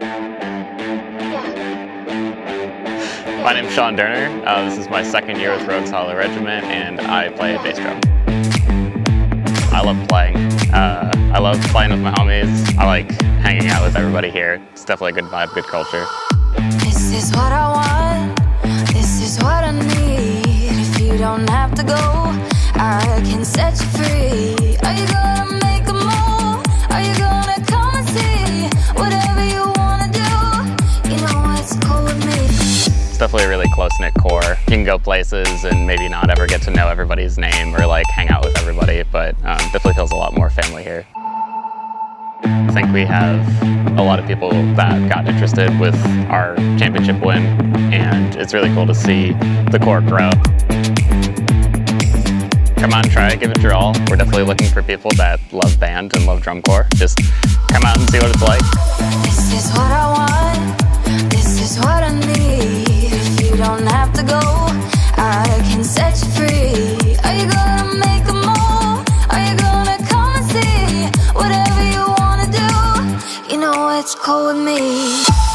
My name's Sean Derner. Uh, this is my second year with Rogues Hollow Regiment, and I play bass drum. I love playing. Uh, I love playing with my homies. I like hanging out with everybody here. It's definitely a good vibe, good culture. This is what I want. This is what I need. If you don't have to go, I can set you free. It's definitely a really close-knit corps. You can go places and maybe not ever get to know everybody's name or like hang out with everybody, but um, definitely feels a lot more family here. I think we have a lot of people that got interested with our championship win, and it's really cool to see the corps grow. Come on, try it, give it your all. We're definitely looking for people that love band and love drum corps. Just come out and see go, I can set you free. Are you gonna make a move? Are you gonna come and see whatever you wanna do? You know it's cool with me.